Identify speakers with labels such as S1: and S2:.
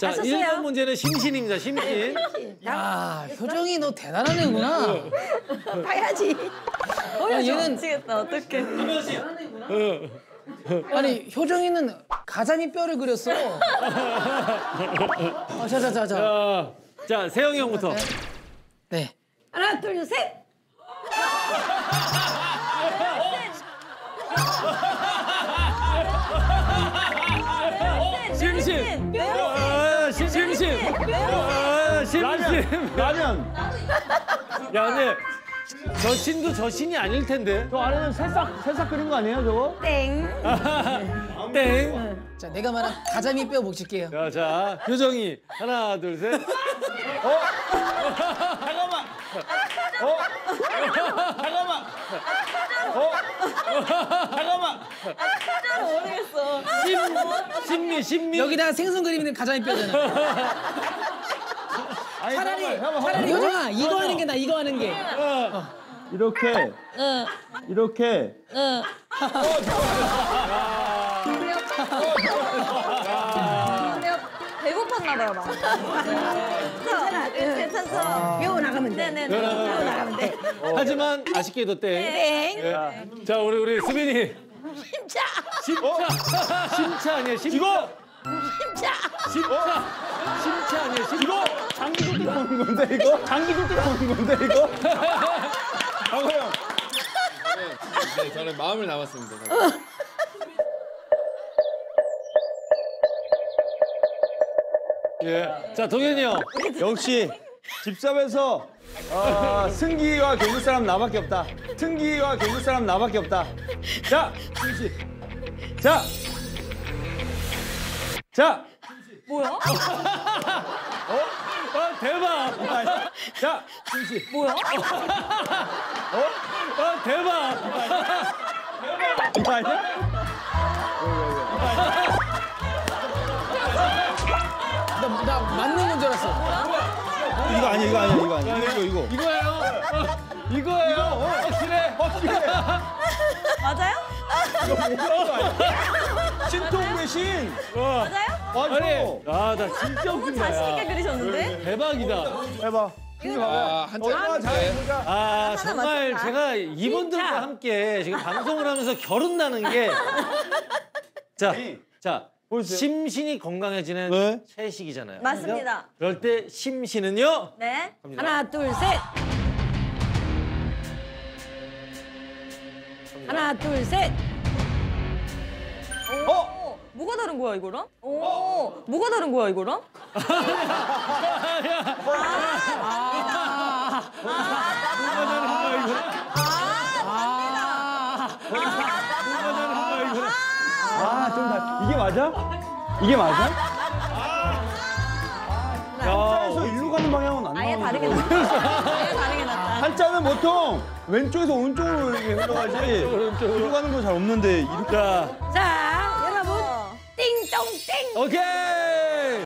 S1: 자,
S2: 하셨어요?
S1: 1번 문제는 심신입니다. 심신.
S3: 야, 효정이 너 대단한 애구나.
S2: 봐야지.
S3: 야, 얘는
S2: 미치겠다. 어떡해.
S3: 아니 효정이는 가자미 뼈를 그렸어. 아, 자, 자, 자, 자.
S1: 자, 자, 세영이 형부터.
S3: 네.
S2: 하나, 둘, 셋.
S1: 아, 심심.
S4: 라면.
S1: 야, 근데 저 신도 저 신이 아닐 텐데.
S4: 저 안에는 새싹 새싹 그린 거 아니에요, 저거?
S2: 땡.
S1: 땡.
S3: 자, 내가 말한 가자미 뼈 묵힐게요.
S1: 자, 자, 효정이 하나, 둘, 셋.
S4: 잠깐만. 어? 잠깐만. 어? 잠깐만.
S2: 모르겠어.
S1: 심, 심미, 심미.
S3: 여기다 생선 그리면 가자미 뼈잖아.
S4: 아니,
S3: 차라리
S4: 잠깐만, 잠깐만,
S3: 차라리
S4: 잠깐만.
S3: 효정아 이거 하는 게 나 이거 하는 게.
S4: 이렇게
S2: 응,
S4: 이렇게
S2: 응. 배고팠나 봐요, 막. 괜찮아, 괜찮죠?
S5: 배워 나가면 돼. 돼.
S1: 하지만 아쉽게도 땡.
S2: 땡.
S1: 예. 자, 우리 우리 수빈이.
S2: 힘차.
S1: 심차. 심차 아니야, 심차.
S4: 이거
S2: 힘차.
S1: 심차. 심차 아니야, 심차.
S4: 이거 장기도 뜯고 오는 건데 이거? 장기도 뜯고 오는 건데 이거? 강호 형.
S6: 네, 저는 마음을 남았습니다.
S1: 예. 자, 동현이 형.
S4: 역시 집삽에서 어, 승기와 경주 사람 나밖에 없다. 승기와 경주 사람 나밖에 없다. 자, 승씨. 자, 자,
S2: 뭐야?
S1: 아, 대박.
S4: 자, 승씨.
S2: 뭐야?
S1: 아, 대박.
S4: 이거 아니야?
S3: 나, 나 맞는 건 줄 알았어.
S4: 이거 아니야, 이거 아니야, 이거 아니야. 이거 이거.
S1: 이거예요. 이거예요. 확실해.
S4: 확실해.
S2: 맞아요?
S4: 신통의 신.
S1: 와.
S2: 맞아요?
S4: 맞아.
S1: 아니, 아, 나 진짜 웃긴다.
S2: 자신 있게
S1: 야.
S2: 그리셨는데?
S1: 대박이다.
S4: 해봐. 승기 봐봐.
S6: 아, 한참
S4: 얼마나 잘했는가.
S1: 아, 정말
S2: 맞췄다.
S1: 제가 이분들과. 함께 지금 방송을 하면서 결혼 나는 게. 자, 자.
S4: 보여주세요.
S1: 심신이 건강해지는
S4: 네.
S1: 채식이잖아요.
S2: 맞습니다.
S1: 그럴 때 심신은요?
S2: 네.
S5: 하나, 둘, 셋. 하나, 둘, 셋.
S2: 어? 뭐가 다른 거야, 이거랑? 오, 뭐가 다른 거야, 이거랑?
S4: 아, 이게 맞아? 이게 맞아? 한자에서 일로 가는 방향은 안
S2: 아예 다르게. 났다. 아예 다르게 났다.
S4: 한자는 보통 왼쪽에서 오른쪽으로 이렇게 흘러가지. 일로 가는 거잘 없는데 이렇게.
S1: 자,
S5: 자, 여러분. 띵동띵.
S1: 오케이!